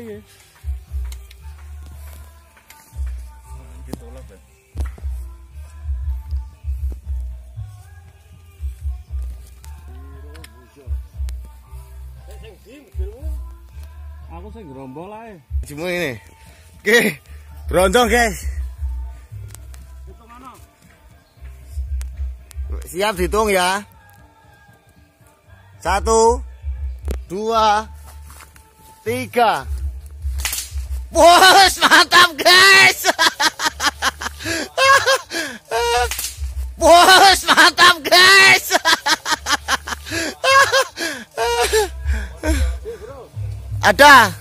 ya. Gitu lah, Ben. Aku sing gerombol ae. Cuma ini. Oke. Bronjong, guys. Siap dihitung ya. Satu, dua, tiga. Bos, mantap guys. Bos, mantap guys. Ada.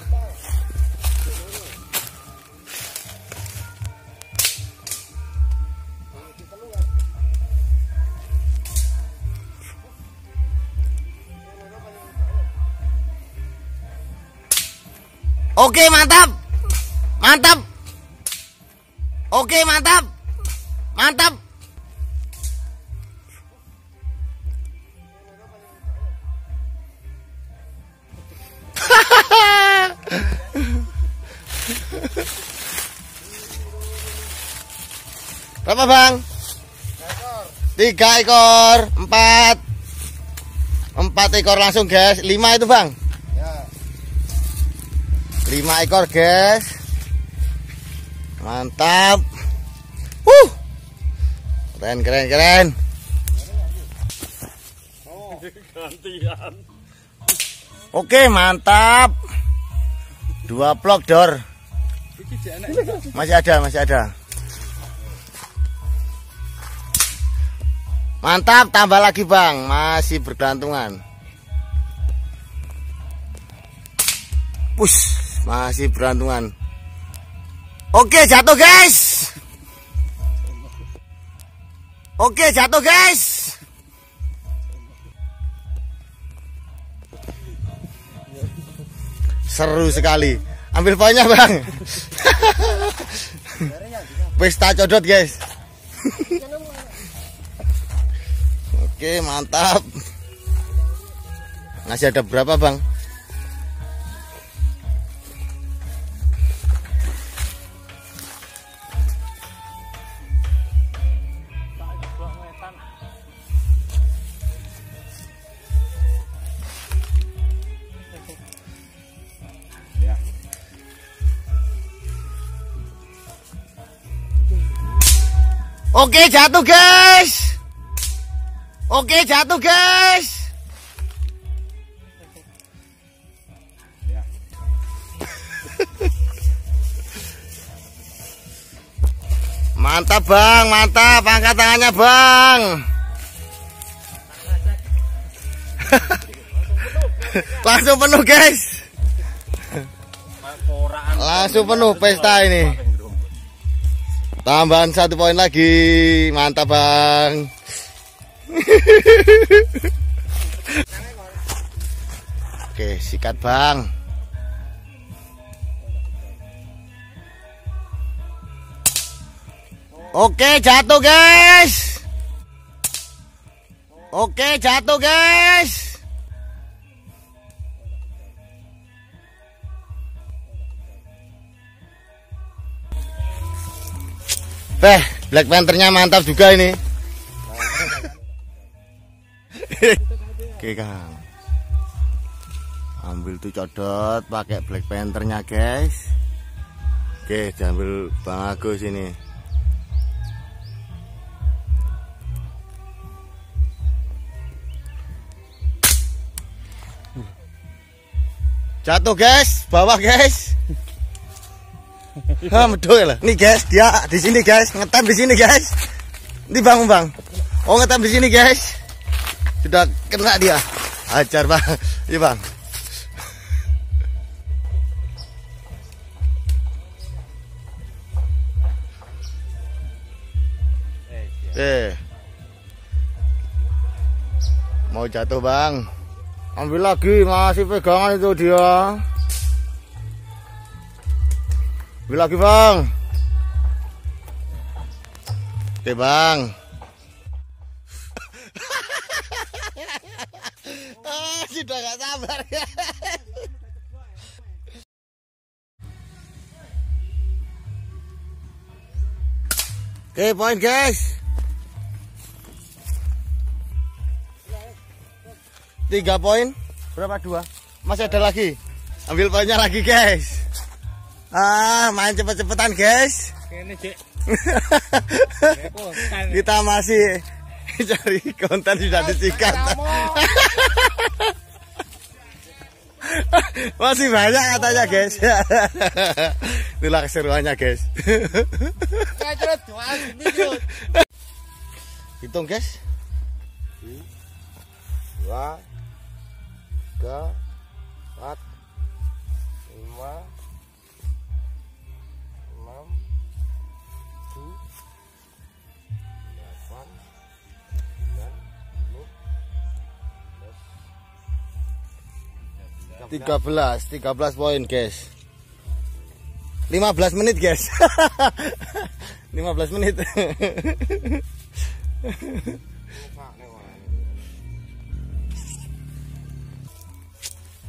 Oke, mantap. Mantap. Oke, mantap. Mantap. Berapa, Bang? Tiga ekor, empat, empat ekor langsung, guys. Lima itu, Bang. Lima ekor guys. Mantap. Uh. Keren keren keren. Oke mantap. Dua blok dor. Masih ada masih ada. Mantap tambah lagi bang. Masih bergantungan Push Masih berantungan. Oke jatuh guys. Oke jatuh guys. Seru sekali. Ambil poinnya bang. Pesta codot guys. Oke mantap. Masih ada berapa bang Oke jatuh guys. Oke jatuh guys. Mantap bang, mantap. Angkat tangannya bang. Langsung penuh guys. Langsung penuh pesta ini Tambahan satu poin lagi. Mantap bang. Oke sikat bang. Oke jatuh guys. Oke jatuh guys Beh, Black Panthernya mantap juga ini. Oke Kang. Ambil tuh codot pakai Black Panthernya guys. Oke, diambil Bang Agus ini. Jatuh guys, bawah guys. Ah, betul lah. Nih guys, dia di sini guys, ngetem di sini guys. Ini bang, bang. Oh ngetem di sini guys. Sudah kena dia. Ajar bang. Iya bang. Eh. Mau jatuh bang. Ambil lagi, masih pegangan itu dia bilang lagi bang. Oke bang. Ah, sudah gak sabar ya. Oke poin guys. Tiga poin berapa dua? Masih ada lagi. Ambil poinnya lagi guys. Ah, main cepet-cepetan guys. Kene, Cek. Kita masih cari konten sudah disikat. Masih banyak katanya guys. Itulah keseruannya guys. Hitung guys. Dua, tiga, empat, lima, 8 9 10 13 13 poin guys. 15 menit guys. 15 menit.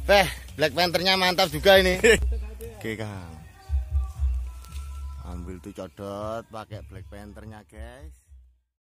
Teh Black Panthernya mantap juga ini. GK Ambil tuh codot pakai Black Panthernya, guys.